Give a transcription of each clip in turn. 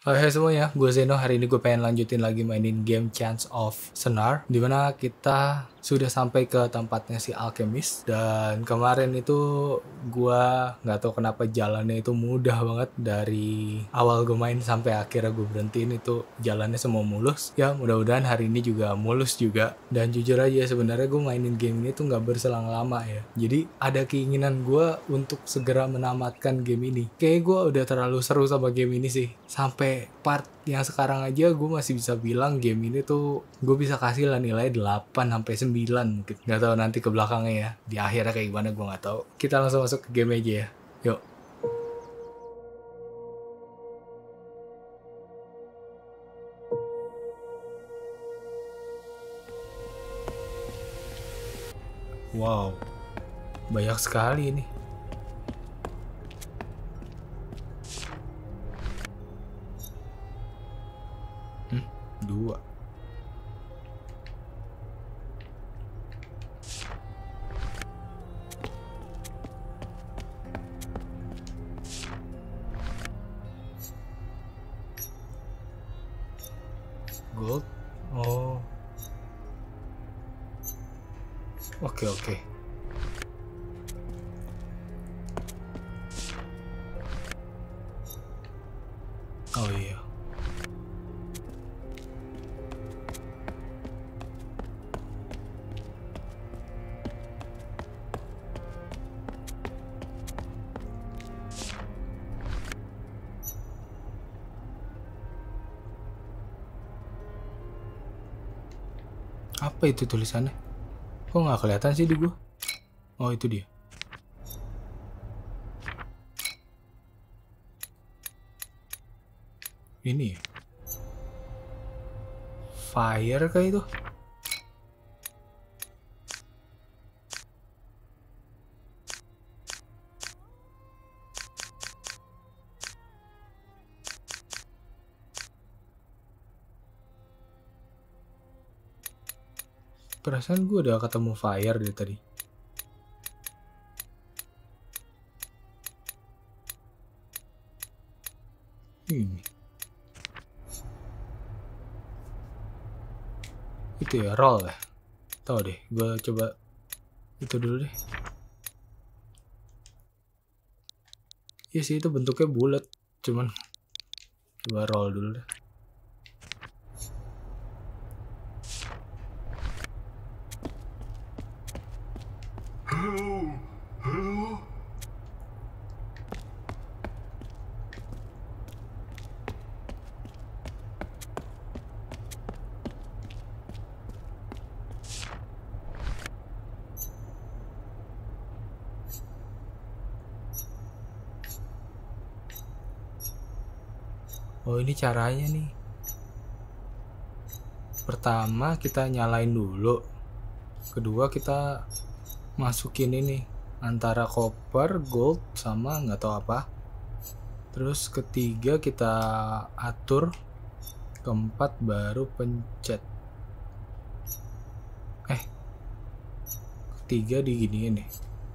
Hai hai semuanya, gue Zeno. Hari ini gue pengen lanjutin lagi mainin game Chance of Senar. Di mana kita sudah sampai ke tempatnya si Alchemist. Dan kemarin itu gue nggak tahu kenapa jalannya itu mudah banget. Dari awal gue main sampai akhirnya gue berhentiin itu jalannya semua mulus. Ya mudah-mudahan hari ini juga mulus juga. Dan jujur aja sebenarnya gue mainin game ini tuh nggak berselang lama ya. Jadi ada keinginan gue untuk segera menamatkan game ini. Kayaknya gue udah terlalu seru sama game ini sih. Sampai part yang sekarang aja gue masih bisa bilang game ini tuh gue bisa kasih lah nilai 8 sampai 9 mungkin. Nggak tahu nanti ke belakangnya ya. Di akhirnya kayak gimana gue nggak tahu. Kita langsung masuk ke game aja ya. Yuk. Wow, banyak sekali ini. Dua. Gold. Oh. Oke, oke. Oh Apa itu tulisannya? Kok nggak kelihatan sih di gua? Oh itu dia. Ini ya? Fire kayak itu? Perasaan gue udah ketemu fire dari tadi. Ini. Itu ya, roll ya. Tahu deh, gue coba itu dulu deh. Iya sih itu bentuknya bulat, cuman coba roll dulu deh. Ini caranya nih. Pertama kita nyalain dulu. Kedua kita masukin ini antara copper, gold sama nggak tahu apa. Terus ketiga kita atur. Keempat baru pencet. Eh. Ketiga diginiin nih.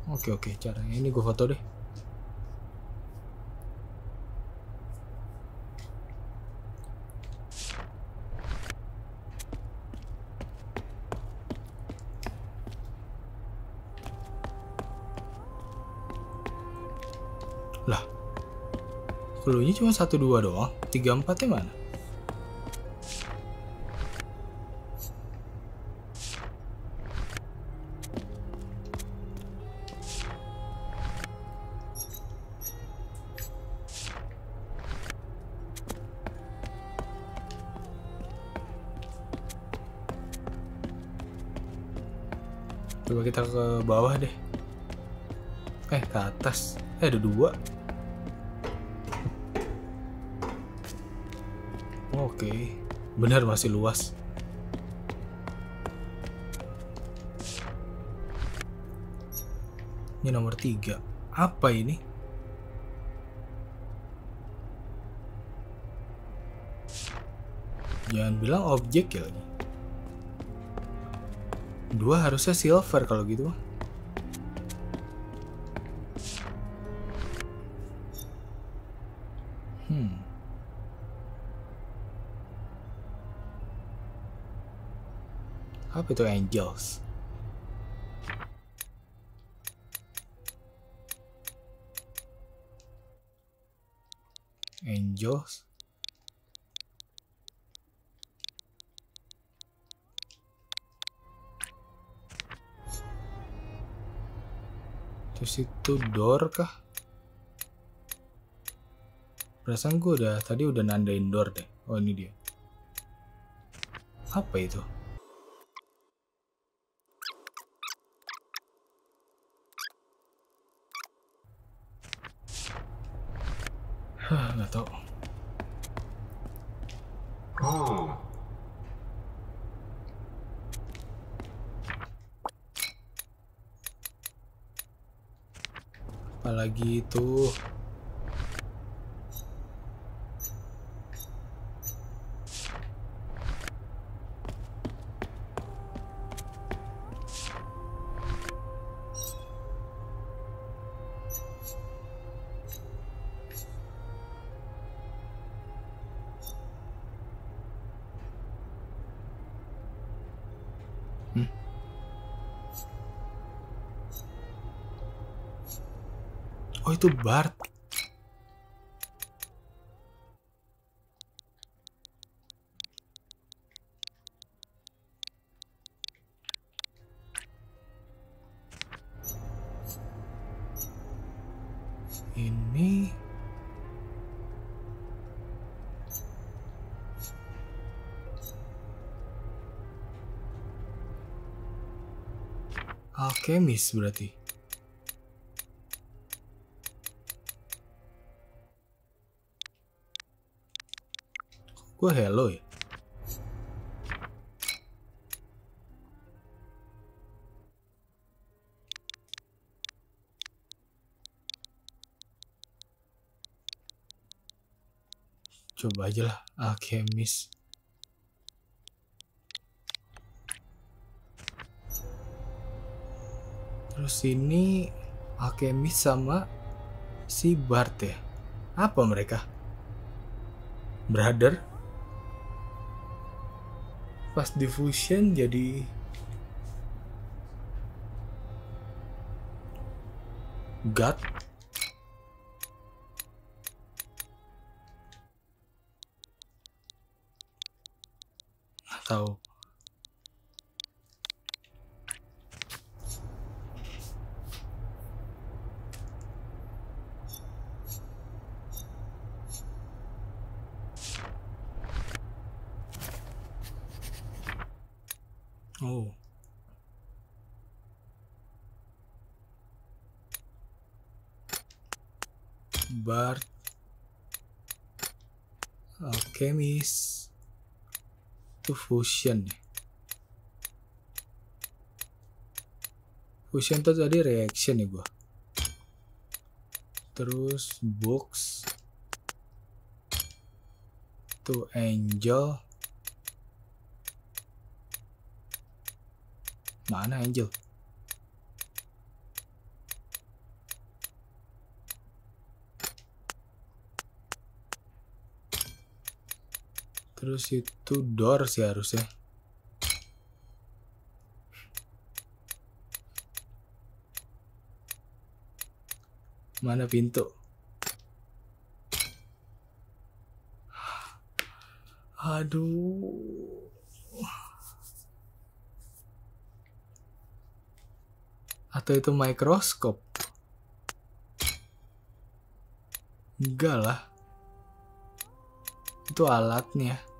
Oke oke caranya ini gue foto deh. Clue-nya cuma satu dua doang. Tiga empatnya mana? Coba kita ke bawah deh. Eh, ke atas. Eh, ada dua. Oke, benar masih luas. Ini nomor tiga. Apa ini? Jangan bilang objek ya lagi. Dua harusnya silver kalau gitu. Hmm. Apa itu angels? Angels. Terus itu door kah? Perasaan gue udah tadi udah nandain door deh. Oh ini dia. Apa itu? Hah, nggak tahu. Apalagi itu. Itu Bart. Ini alkemis berarti. Gue hello ya. Coba aja lah alkemis. Terus ini alkemis sama si Bart ya. Apa mereka? Brother? Pas diffusion jadi God? Nggak tahu. Oh. Bart. Alchemist. Itu fusion ya. Fusion tuh tadi reaction ya gua. Terus box. Tuh angel. Mana Angel? Terus itu door sih harusnya. Mana pintu? Aduh. Atau itu mikroskop? Enggak lah. Itu alatnya.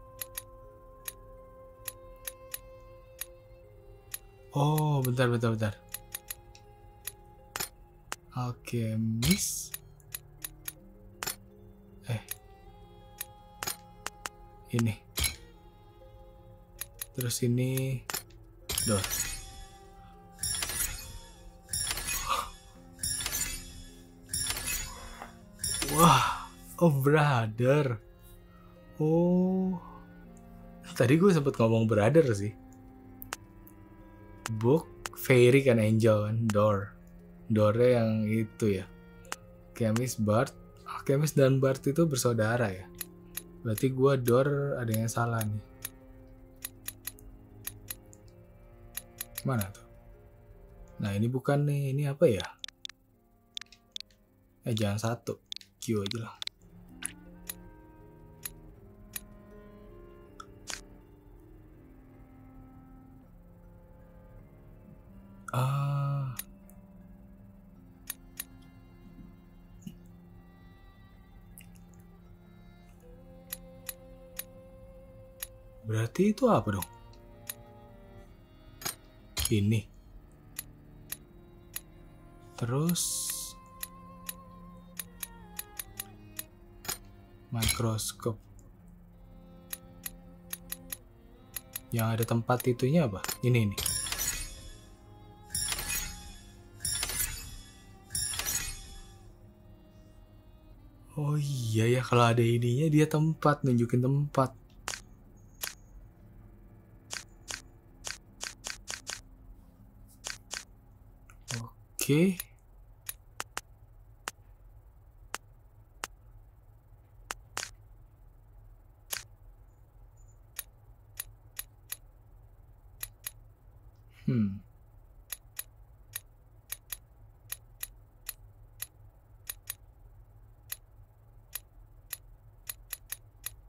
Oh, bentar, bentar, bentar. Alkemis. Eh. Ini. Terus ini. Door. Wah, oh brother. Oh. Tadi gue sempet ngomong brother sih. Book, fairy kan angel kan, door. Doornya yang itu ya. Kemis Bart, Kemis dan Bart itu bersaudara ya. Berarti gue door ada yang salah nih. Mana tuh? Nah ini bukan nih, ini apa ya? Eh jangan satu, Q aja lah. Ah. Berarti itu apa dong? Ini. Terus mikroskop. Yang ada tempat itunya apa? Ini nih. Oh iya ya kalau ada ininya dia tempat nunjukin tempat. Oke. Hmm.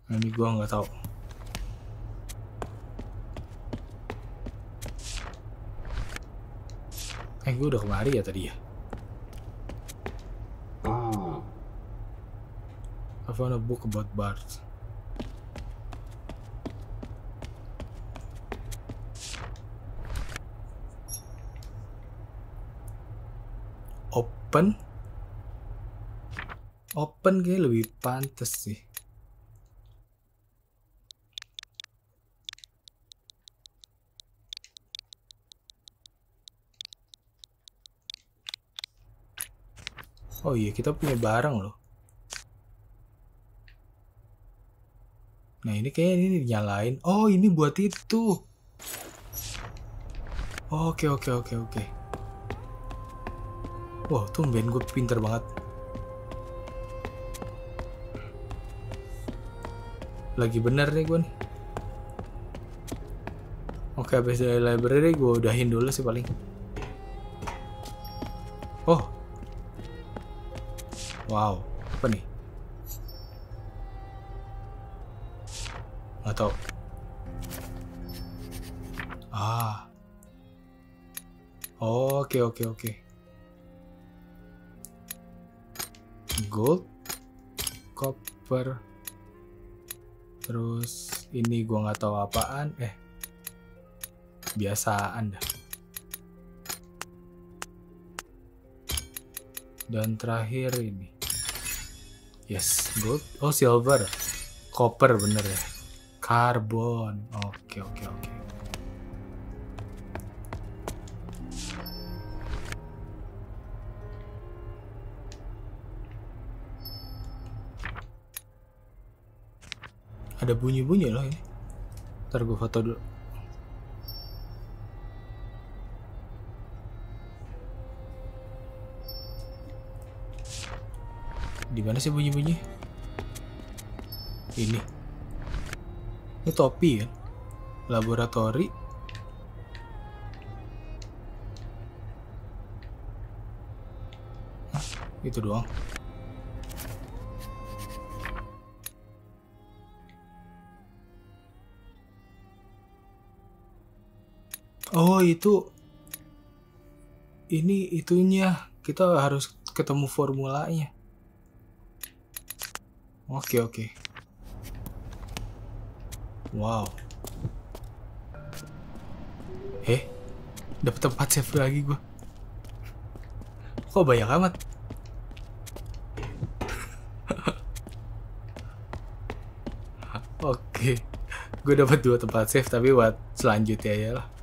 Nah, ini gua nggak tahu. Eh, gue udah kemari ya tadi ya. I found a book about birds. Open? Open kayak lebih pantas sih. Oh iya, kita punya barang loh. Nah, ini kayaknya ini dinyalain. Oh, ini buat itu. Oke, oke, oke, oke. Wow, tumben gue pinter banget. Lagi bener nih gue nih. Oke, habis dari library gue udahin dulu sih paling. Wow, apa nih? Gak tau. Ah. Oke, oke, oke. Gold, copper, terus ini gua nggak tahu apaan. Eh, biasaan dah. Dan terakhir ini. Yes, gold. Oh, silver. Copper bener ya. Carbon. Oke, oke, oke. Ada bunyi-bunyi loh ini. Ntar gue foto dulu. Di mana sih bunyi-bunyi? Ini. Ini topi kan? Laboratori. Itu doang. Oh, itu ini itunya. Kita harus ketemu formulanya. Oke, oke. Wow. Eh, dapat tempat save lagi gua. Kok banyak amat? Oke, gue dapat dua tempat save tapi buat selanjutnya ya lah.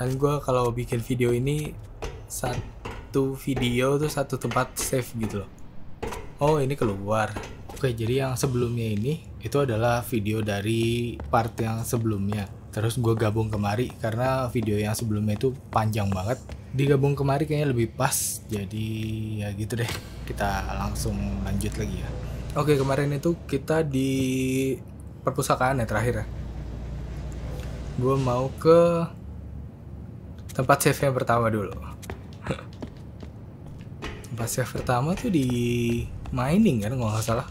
Kan gue kalau bikin video ini satu video tuh satu tempat save gitu loh. Oh ini keluar. Oke jadi yang sebelumnya ini itu adalah video dari part yang sebelumnya. Terus gue gabung kemari karena video yang sebelumnya itu panjang banget. Digabung kemari kayaknya lebih pas jadi ya gitu deh. Kita langsung lanjut lagi ya. Oke kemarin itu kita di perpustakaan ya terakhir ya. Gue mau ke tempat save yang pertama dulu. Tempat save pertama tuh di mining kan nggak salah.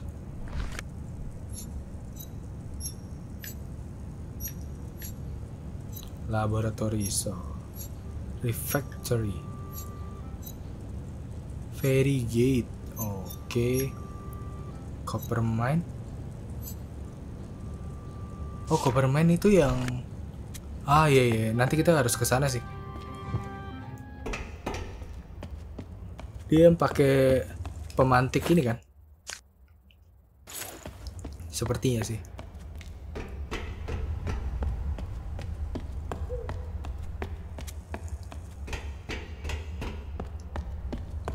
Laboratory so. Refactory. Ferry gate oke. Okay. copper mine. Oh copper mine itu yang ah iya iya. Nanti kita harus ke sana sih dia yang pakai pemantik ini kan sepertinya sih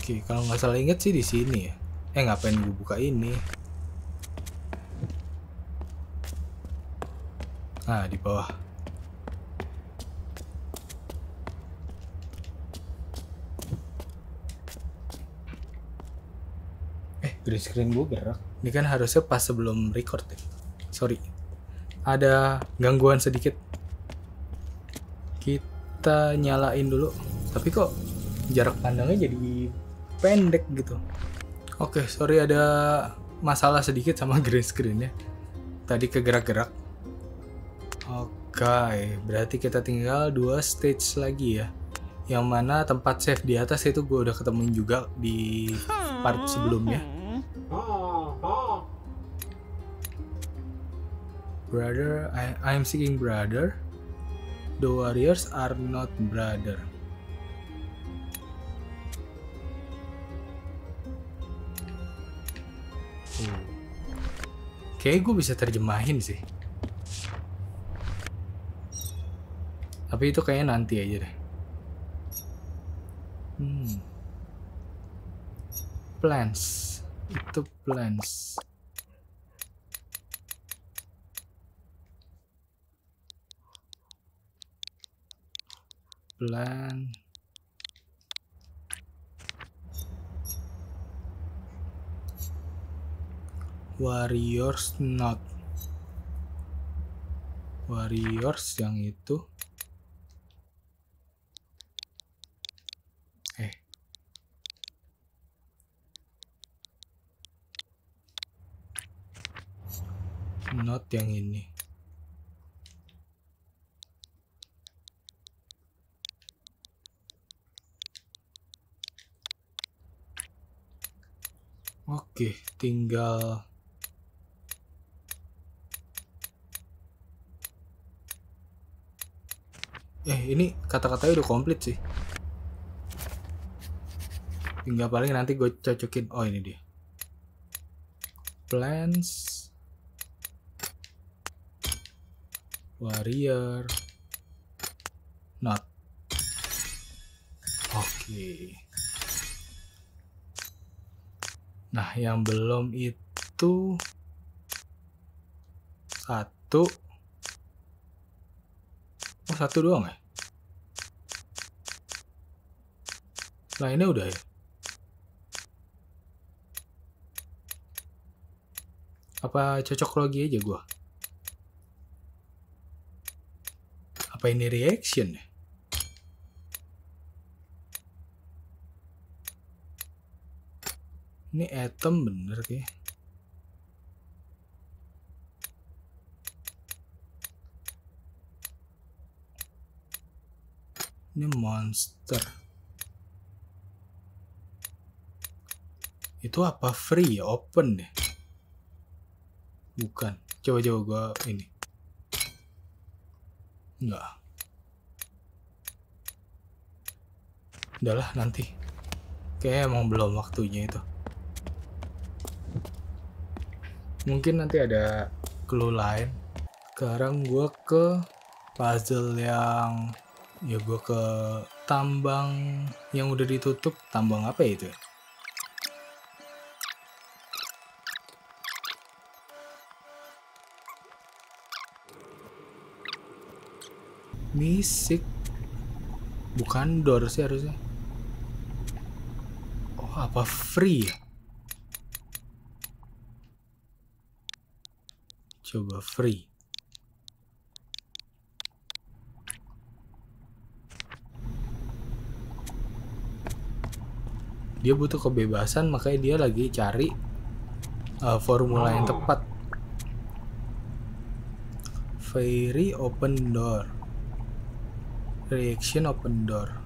Oke, kalau nggak salah inget sih di sini ya. Eh ngapain gue buka ini? Nah, di bawah. Green screen gue gerak. Ini kan harusnya pas sebelum record ya. Sorry. Ada gangguan sedikit. Kita nyalain dulu. Tapi kok jarak pandangnya jadi pendek gitu. Oke, sorry ada masalah sedikit sama green screen ya. Tadi kegerak-gerak. Oke, berarti kita tinggal dua stage lagi ya. Yang mana tempat save di atas itu gue udah ketemuin juga di part sebelumnya. Brother, I, I am seeking brother. The warriors are not brother. Kayaknya gue bisa terjemahin sih. Tapi itu kayaknya nanti aja deh. Hmm. Plans. Itu plans. Plan. Warriors not. Warriors yang itu. Eh. Not yang ini Oke, tinggal Eh, ini kata-katanya udah komplit sih. Tinggal paling nanti gue cocokin. Oh, ini dia. Plans. Warrior. Not. Oke. Nah, yang belum itu satu Oh, satu doang ya? Nah, ini udah ya? Apa cocok lagi aja gua? Apa ini reaction ya? Ini atom bener kayak. Ini monster. Itu apa free ya? Open deh. Bukan. Coba-coba gua ini. Enggak. Udahlah nanti. Kayak emang belum waktunya itu. Mungkin nanti ada clue lain. Sekarang gue ke puzzle yang ya gue ke tambang yang udah ditutup tambang apa ya itu? Misik. Bukan door sih harusnya. Oh, apa free ya? Coba free. Dia butuh kebebasan makanya dia lagi cari uh, formula yang tepat. Fairy open door. Reaction open door.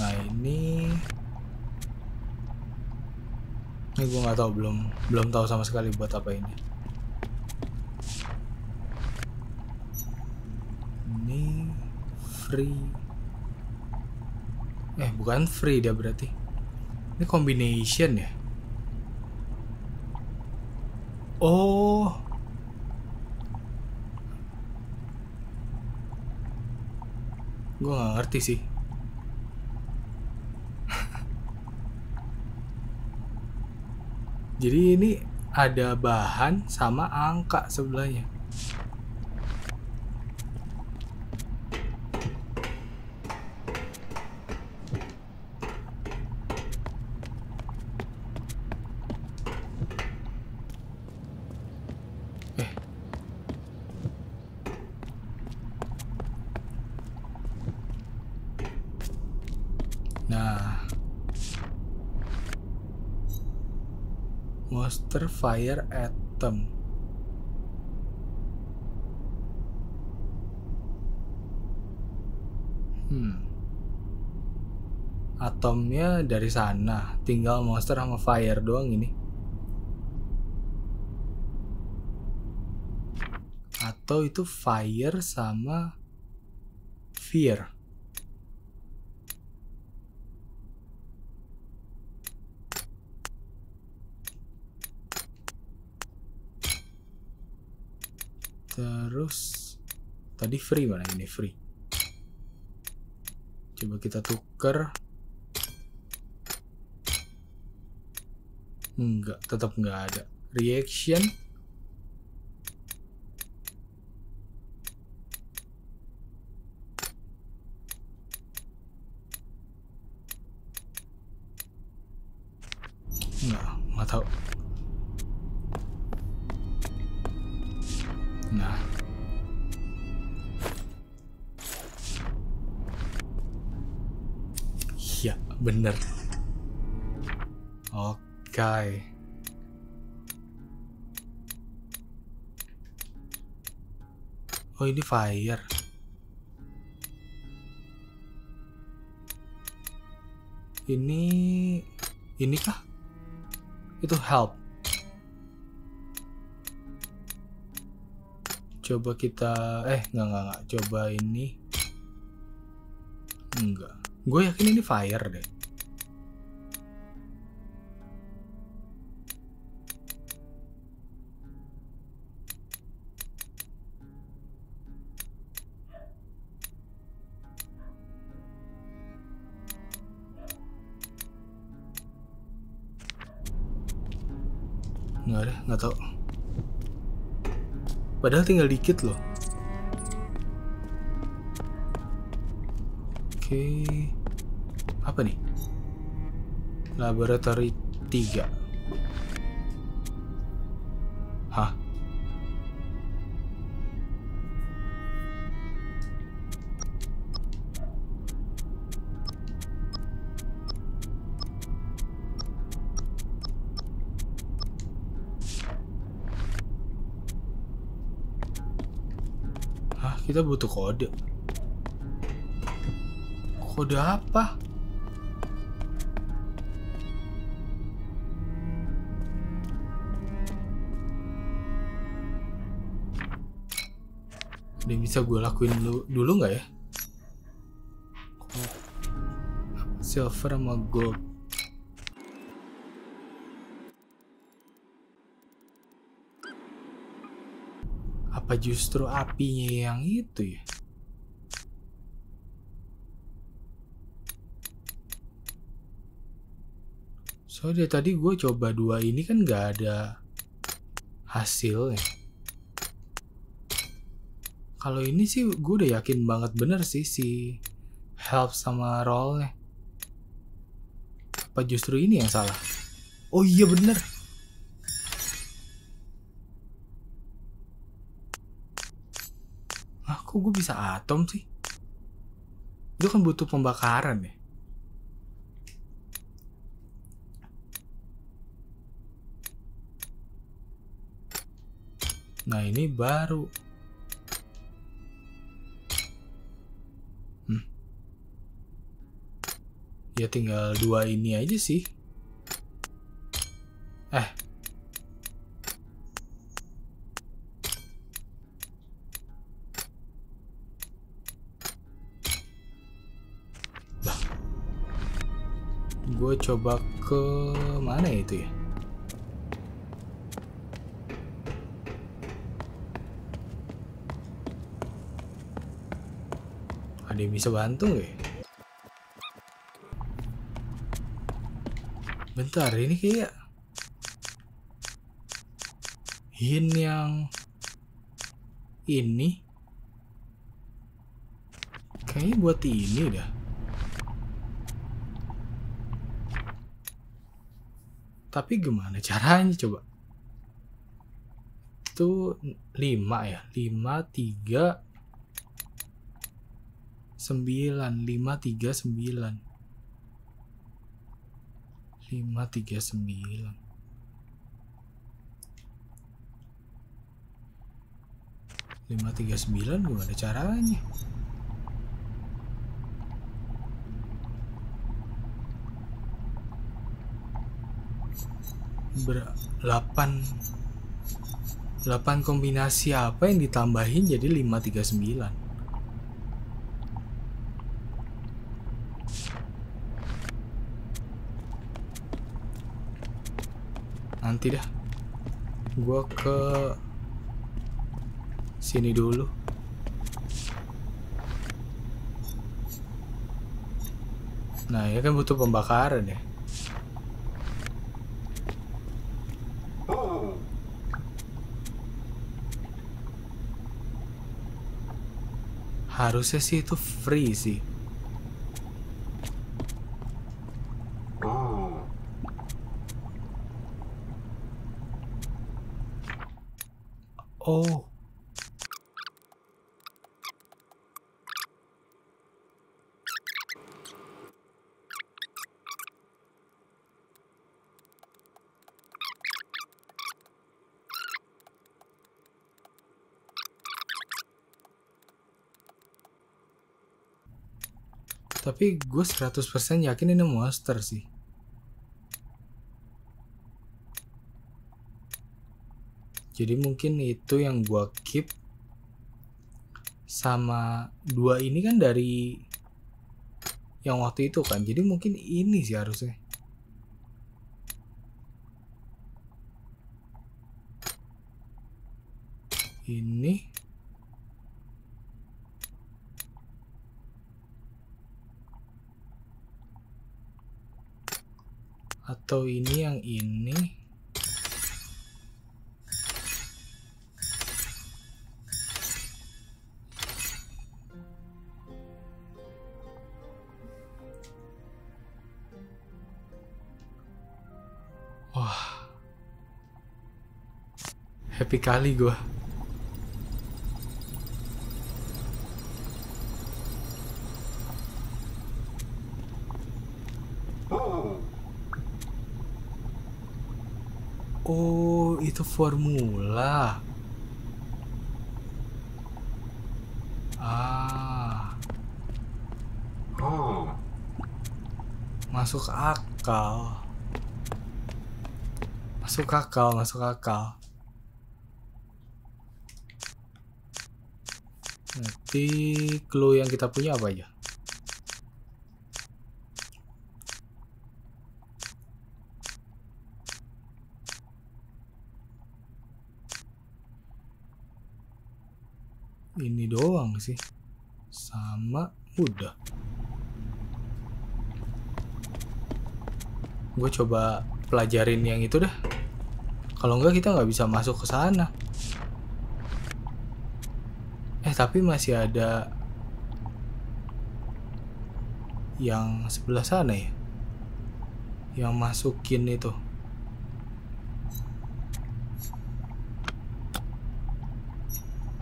Nah ini ini gue nggak tahu belum belum tahu sama sekali buat apa ini. Ini free. Eh bukan free dia berarti. Ini combination ya. Oh. Gue gak ngerti sih. Jadi ini ada bahan sama angka sebelahnya. Eh. Nah. Monster Fire Atom. Hmm. Atomnya dari sana, tinggal monster sama fire doang ini. Atau itu fire sama fear. Terus tadi free mana ini free? Coba kita tuker. Enggak, tetap enggak ada. Reaction. Iya, bener. Oke. Oh, ini fire. Ini ini kah? Itu help. Coba kita eh nggak nggak nggak coba ini. Enggak. Gue yakin ini fire deh. Nggak deh, nggak tahu. Padahal tinggal dikit loh. Oke. Apa nih? Laboratory 3. Hah? Hah, kita butuh kode. Kode apa? Ada yang bisa gue lakuin dulu, dulu nggak ya? Silver sama gold. Apa justru apinya yang itu ya? Soalnya tadi gue coba dua ini kan nggak ada hasilnya. Kalau ini sih gue udah yakin banget bener sih si help sama rollnya. Apa justru ini yang salah? Oh iya bener. Ah, kok gue bisa atom sih? Itu kan butuh pembakaran ya. Nah ini baru. Hmm. Ya tinggal dua ini aja sih. Eh. Gue coba ke mana ya itu ya? Ada yang bisa bantu nggak ya? Bentar, ini kayak Hin yang ini kayaknya buat ini dah. Tapi gimana caranya coba? Itu 5 ya, 5 3 9 5 3 9 5 3 9 lima tiga sembilan gimana caranya. Ber 8 8 kombinasi apa yang ditambahin jadi 539 nanti dah. Gua ke sini dulu. Nah ya kan butuh pembakaran ya. Harusnya sih itu free sih oh Tapi gue 100% yakin ini monster sih. Jadi mungkin itu yang gue keep sama dua ini kan dari yang waktu itu kan. Jadi mungkin ini sih harusnya. Ini atau ini yang ini happy kali gua Oh, itu formula. Ah. Masuk akal. Masuk akal, masuk akal. Nanti clue yang kita punya apa aja? ini doang sih. Sama udah. Gue coba pelajarin yang itu dah. Kalau enggak kita nggak bisa masuk ke sana eh tapi masih ada yang sebelah sana ya? Yang masukin itu?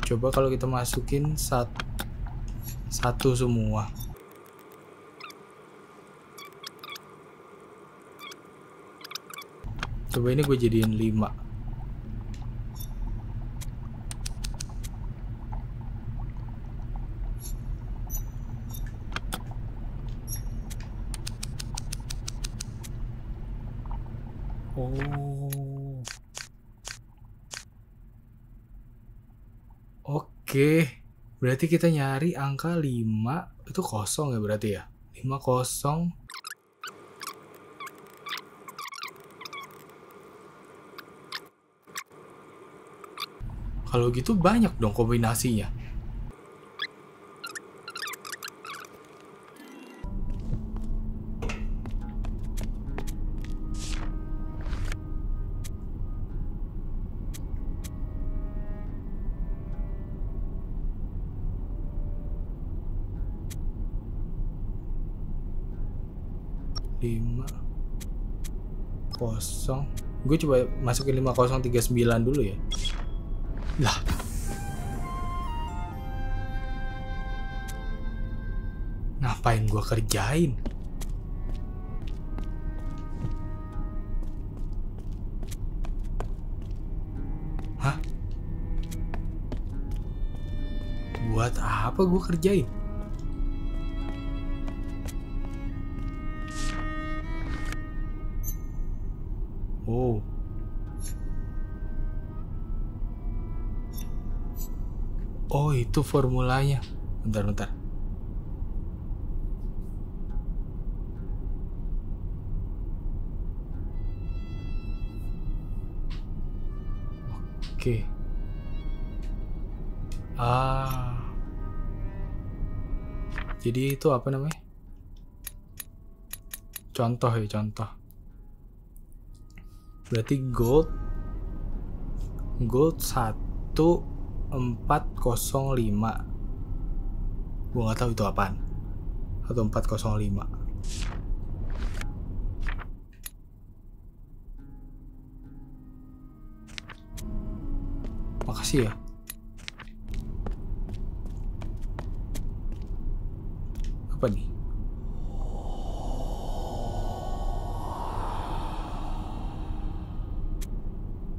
Coba kalau kita masukin sat satu semua. Coba ini gue jadiin 5 Oh. Oke. Berarti kita nyari angka 5 itu kosong ya berarti ya? 5 kosong Kalau gitu banyak dong kombinasinya. Gue coba masukin lima kosong tiga sembilan dulu ya. Lah. Ngapain gue kerjain? Hah? Buat apa gue kerjain itu formulanya. Bentar, bentar. Oke. Ah. Jadi itu apa namanya? Contoh ya, contoh berarti gold gold 1405 gua nggak tahu itu apaan. Atau 405 makasih ya. Apa nih?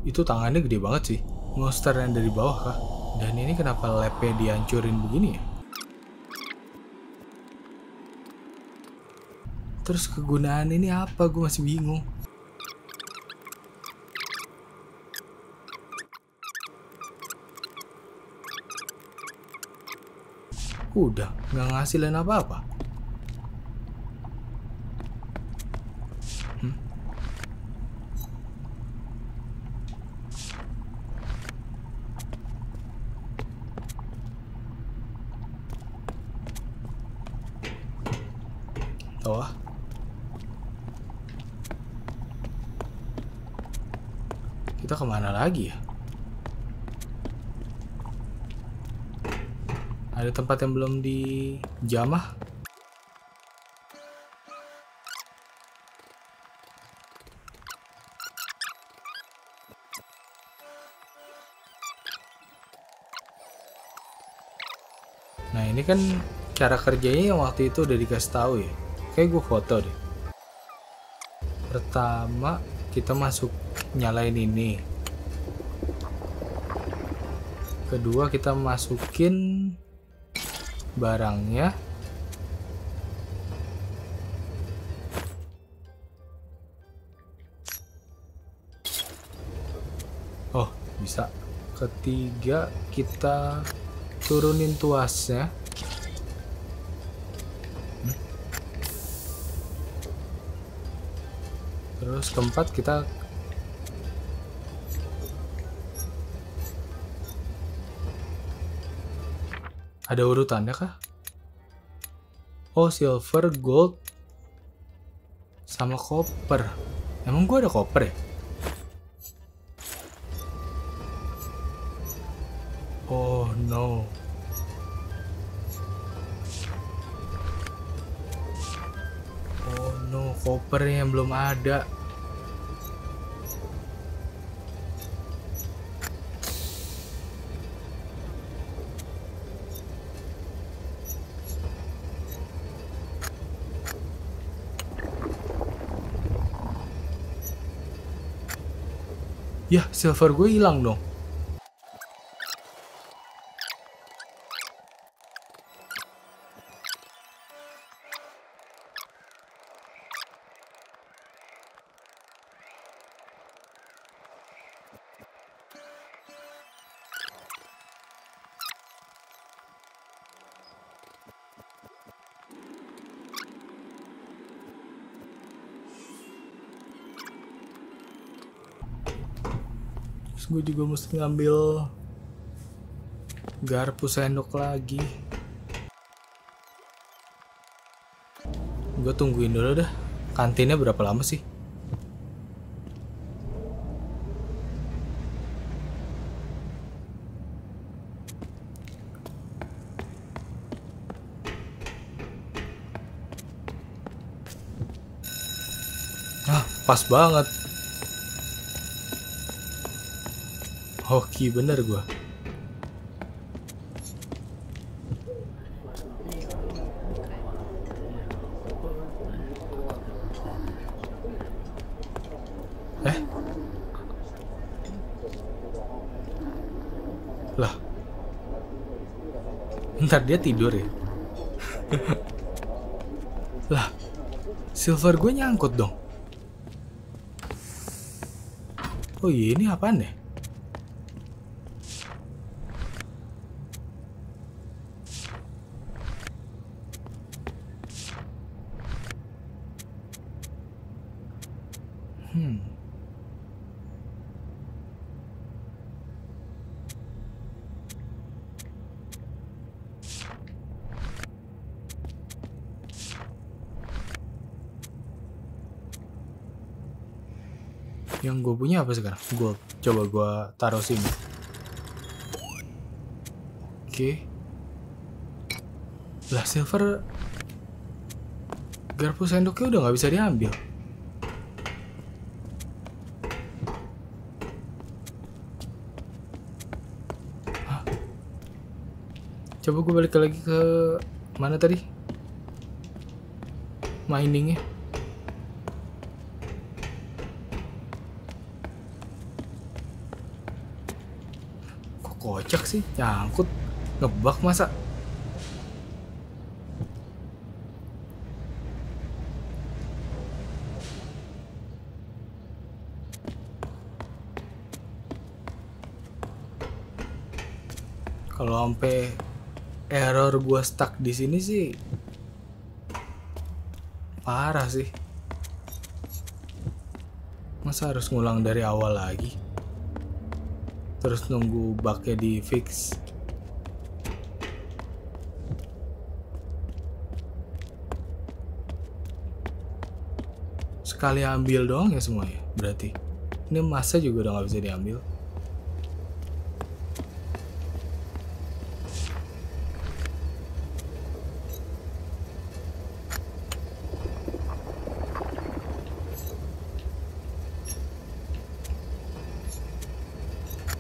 Itu tangannya gede banget sih. Monster yang dari bawah kah dan ini kenapa labnya dihancurin begini ya? Terus kegunaan ini apa? Gue masih bingung. Udah nggak ngasilin apa-apa Oh. Kita ke mana lagi ya? Ada tempat yang belum dijamah? Nah ini kan cara kerjanya yang waktu itu udah dikasih tahu ya. Kayak gue foto deh. Pertama kita masuk nyalain ini. Kedua kita masukin barangnya. Oh bisa. Ketiga kita turunin tuasnya. Terus keempat kita ada urutannya kah oh silver gold sama copper Emang gue ada koper ya? Oh no. Oh no, koper yang belum ada. Yah, silver gue hilang dong. Gue juga mesti ngambil garpu sendok lagi. Gue tungguin dulu dah. Kantinnya berapa lama sih? Ah, pas banget. Hoki bener gua. Eh? Lah. Ntar dia tidur ya? lah. Silver gue nyangkut dong. Oh iya ini apaan ya? Hmm. Yang gue Gue coba gue taruh sini. Oke. Lah silver garpu sendoknya udah nggak bisa diambil. Coba gue balik lagi ke mana tadi? Miningnya. Kok kocak sih? Nyangkut. Ngebak masa? Kalau sampai error gua stuck di sini sih parah sih. Masa harus ngulang dari awal lagi? Terus nunggu bugnya di fix. Sekali ambil doang ya semuanya berarti. Ini masa juga udah nggak bisa diambil.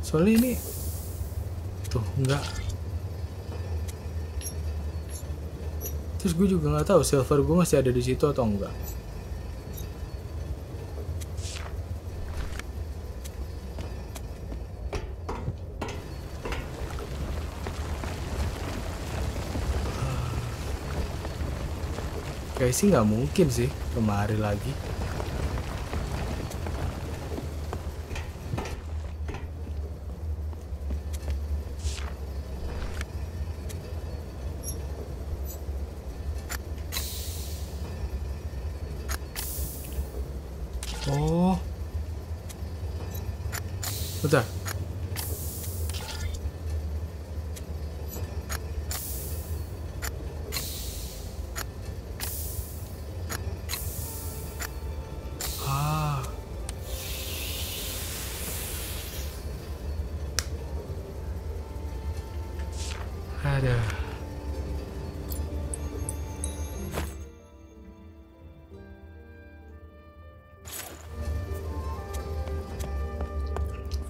Soalnya ini tuh enggak. Terus gue juga nggak tahu silver gue masih ada di situ atau enggak. Kayak sih nggak mungkin sih kemari lagi.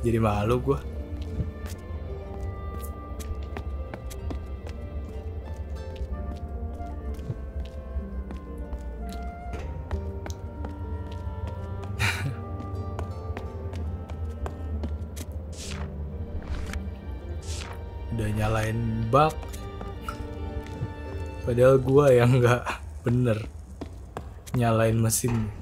Jadi malu gue. Udah nyalain bug. Padahal gue yang nggak bener nyalain mesin.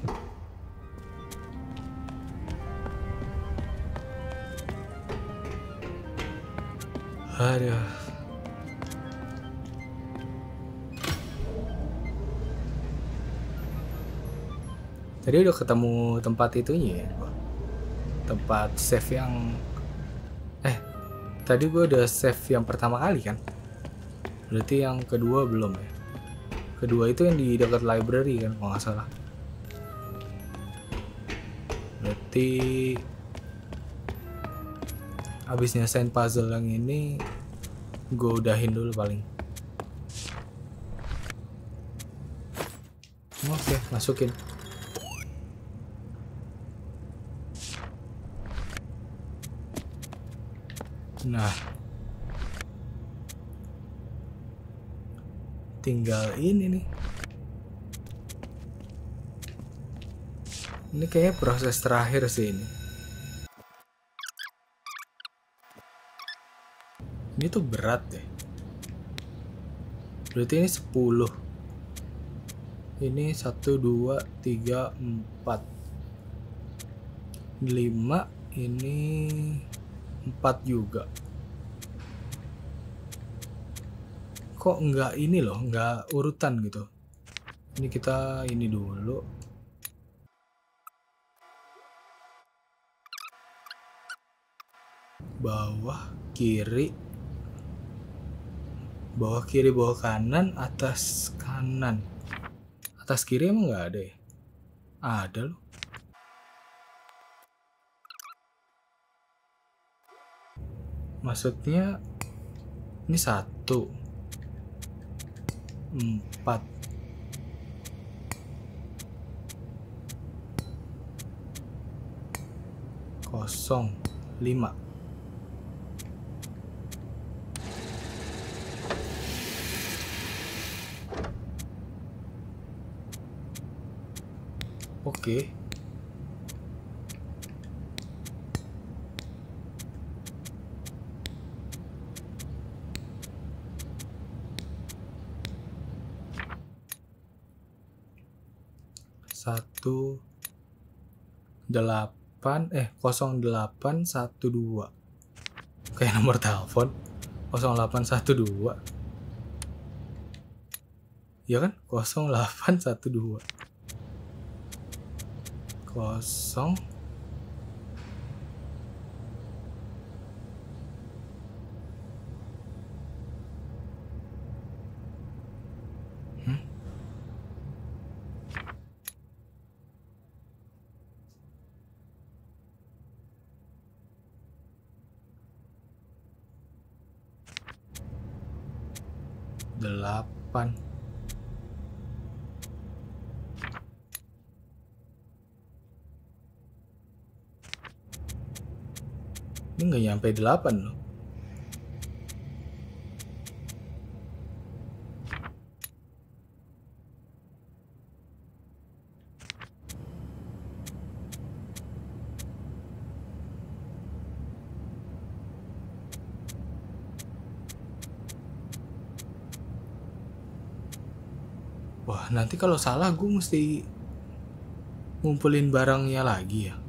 Tadi udah ketemu tempat itunya ya. Tempat save yang eh tadi gue udah save yang pertama kali kan. Berarti yang kedua belum ya. Kedua itu yang di dekat library kan kalau nggak salah. Berarti abis nyelesain puzzle yang ini gue udahin dulu paling oke masukin nah. Tinggal ini nih. Ini kayaknya proses terakhir sih ini. Ini tuh berat deh. Berarti ini 10 ini 1 2 3 4 5 ini 4 juga. Kok nggak ini loh nggak urutan gitu? Ini kita ini dulu. Bawah kiri. Bawah kiri bawah kanan atas kanan. Atas kiri emang nggak ada ya? Ada loh maksudnya ini satu empat kosong lima Oke. itu 8 eh 0812 kayak nomor telepon. 0812 ya kan? 0812 0 nyampe 8 loh. Wah, nanti kalau salah gue mesti ngumpulin barangnya lagi ya.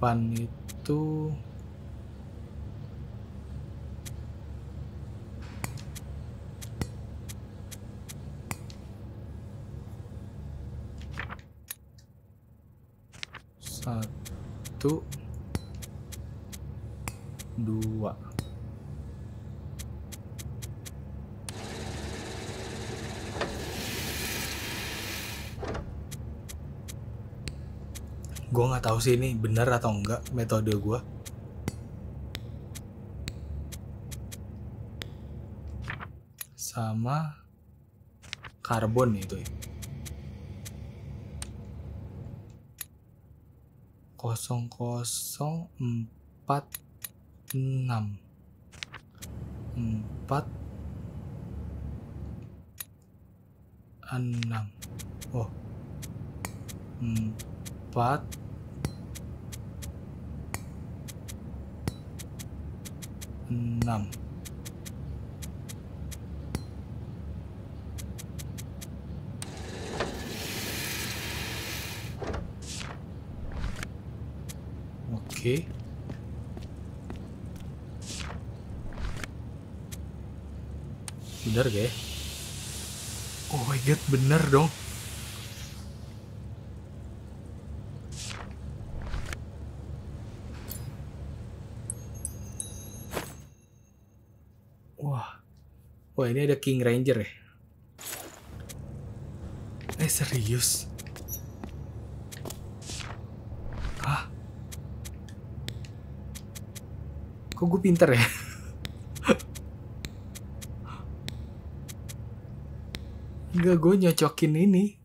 Delapan itu satu dua gue nggak tahu sih ini bener atau enggak metode gue sama karbon itu ya. Kosong kosong empat enam. Empat enam. Oh. Empat enam. Oke. Bener gak ya oh my god bener dong Wah. Wah, ini ada King Ranger ya. Eh, serius? Hah? Kok gue pinter ya? Enggak, gue nyocokin ini.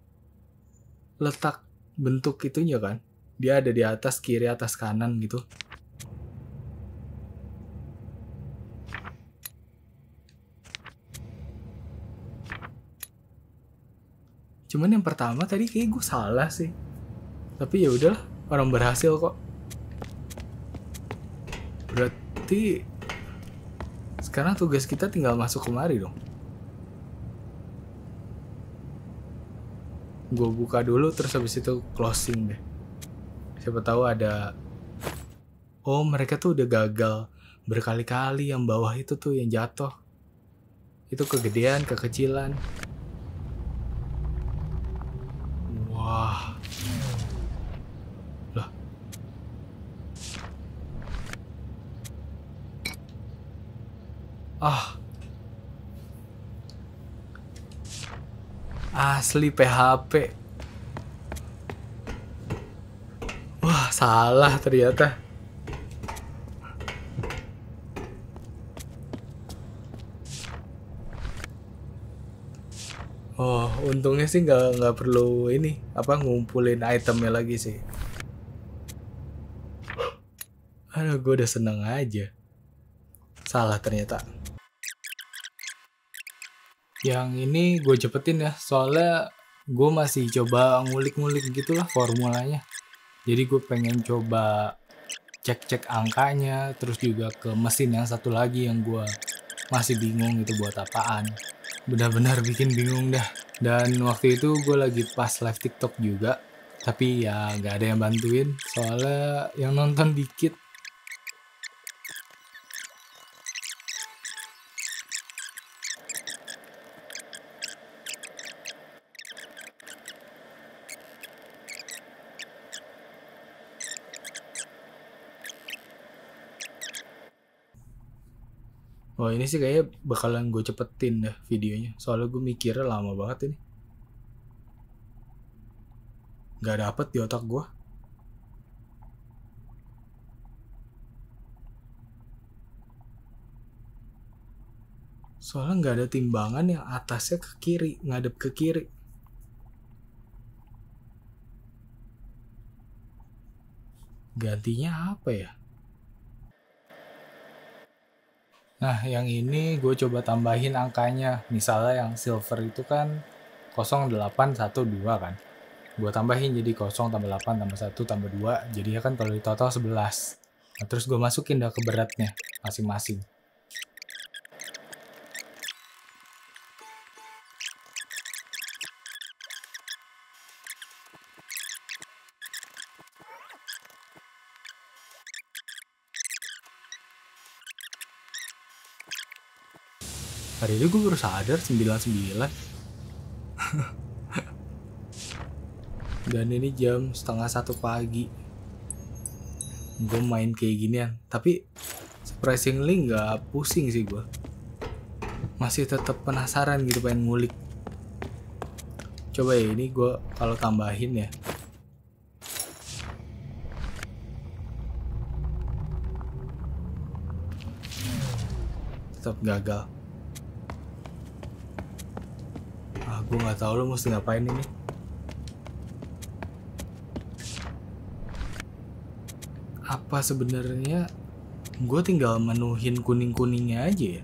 Letak bentuk itunya kan. Dia ada di atas, kiri, atas, kanan gitu. Cuman yang pertama tadi kayak gue salah sih. Tapi ya udah orang berhasil kok. Berarti sekarang tugas kita tinggal masuk kemari dong. Gue buka dulu terus habis itu closing deh. Siapa tahu ada oh mereka tuh udah gagal. Berkali-kali yang bawah itu tuh yang jatuh. Itu kegedean kekecilan Wah. Lah. Ah. Asli PHP. Wah, salah ternyata. Oh, untungnya sih nggak nggak perlu ini apa ngumpulin itemnya lagi sih. Aduh, gue udah seneng aja. Salah ternyata. Yang ini gue cepetin ya, soalnya gue masih coba ngulik-ngulik gitulah formulanya. Jadi gue pengen coba cek-cek angkanya, terus juga ke mesin yang satu lagi yang gue masih bingung itu buat apaan. Benar-benar bikin bingung dah. Dan waktu itu gue lagi pas live TikTok juga tapi ya nggak ada yang bantuin. Soalnya yang nonton dikit Oh ini sih kayaknya bakalan gue cepetin dah videonya. Soalnya gue mikirnya lama banget ini. Gak dapet di otak gue. Soalnya nggak ada timbangan yang atasnya ke kiri, ngadep ke kiri. Gantinya apa ya? Nah, yang ini gue coba tambahin angkanya. Misalnya yang silver itu kan 0812 kan. Gue tambahin jadi 0 tambah 8 tambah 1 tambah 2. Jadi kan kalau di total 11. Nah, terus gue masukin dah ke beratnya masing-masing. Hari ini gue baru sadar 99 Dan ini jam setengah satu pagi. Gue main kayak ginian. Tapi surprisingly nggak pusing sih gue masih tetap penasaran gitu pengen ngulik. Coba ya ini gue kalau tambahin ya. Tetap gagal ah gue nggak tahu lo mesti ngapain ini. Apa sebenarnya gue tinggal menuhin kuning kuningnya aja ya?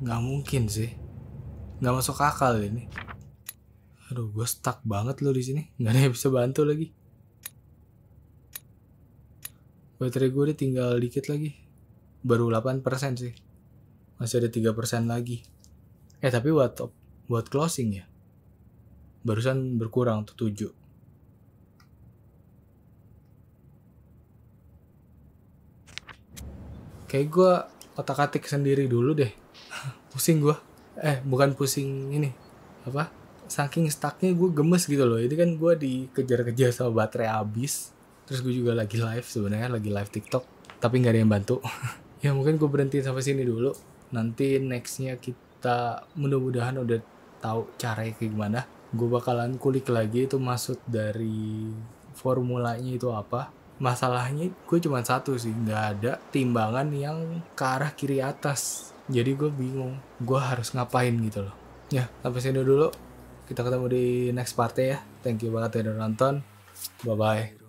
Nggak mungkin sih. Nggak masuk akal ini. Aduh gue stuck banget lo di sini. Nggak ada yang bisa bantu lagi. Baterai gue udah tinggal dikit lagi baru 8% sih. Masih ada 3% lagi. Eh tapi buat buat closing ya barusan berkurang tuh 7 kayak gue otak atik sendiri dulu deh. Pusing gue eh bukan pusing ini. Apa? Saking stucknya gue gemes gitu loh. Ini kan gue dikejar-kejar sama baterai habis. Terus gue juga lagi live sebenarnya lagi live TikTok. Tapi nggak ada yang bantu ya mungkin gue berhenti sampai sini dulu. Nanti nextnya kita mudah-mudahan udah tahu caranya kayak gimana. Gue bakalan kulik lagi itu maksud dari formulanya itu apa. Masalahnya gue cuma satu sih nggak ada timbangan yang ke arah kiri atas. Jadi gue bingung gue harus ngapain gitu loh. Ya sampai sini dulu. Kita ketemu di next part ya. Thank you banget udah nonton. Bye bye